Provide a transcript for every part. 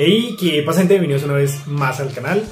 Hey, ¿qué pasa gente? Bienvenidos una vez más al canal.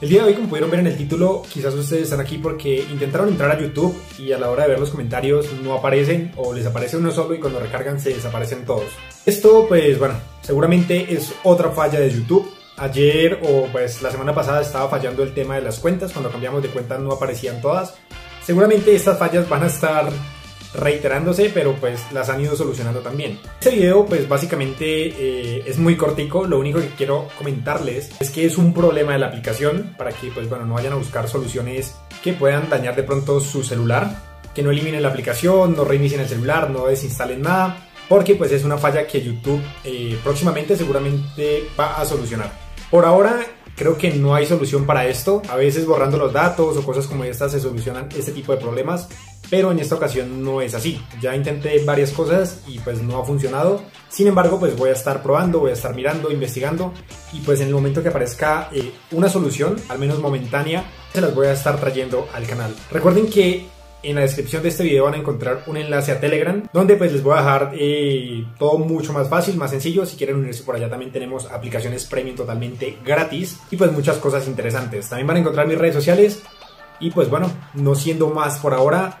El día de hoy, como pudieron ver en el título, quizás ustedes están aquí porque intentaron entrar a YouTube y a la hora de ver los comentarios no aparecen o les aparece uno solo y cuando recargan se desaparecen todos. Esto, pues bueno, seguramente es otra falla de YouTube. Ayer o pues la semana pasada estaba fallando el tema de las cuentas, cuando cambiamos de cuenta no aparecían todas. Seguramente estas fallas van a estar reiterándose, pero pues las han ido solucionando también. Este video pues básicamente eh, es muy cortico, lo único que quiero comentarles es que es un problema de la aplicación para que pues bueno no vayan a buscar soluciones que puedan dañar de pronto su celular, que no eliminen la aplicación, no reinicien el celular, no desinstalen nada, porque pues es una falla que YouTube eh, próximamente seguramente va a solucionar. Por ahora Creo que no hay solución para esto. A veces borrando los datos o cosas como estas se solucionan este tipo de problemas, pero en esta ocasión no es así. Ya intenté varias cosas y pues no ha funcionado. Sin embargo, pues voy a estar probando, voy a estar mirando, investigando y pues en el momento que aparezca eh, una solución, al menos momentánea, se las voy a estar trayendo al canal. Recuerden que en la descripción de este video van a encontrar un enlace a Telegram, donde pues les voy a dejar eh, todo mucho más fácil, más sencillo. Si quieren unirse por allá también tenemos aplicaciones premium totalmente gratis y pues muchas cosas interesantes. También van a encontrar mis redes sociales y pues bueno, no siendo más por ahora,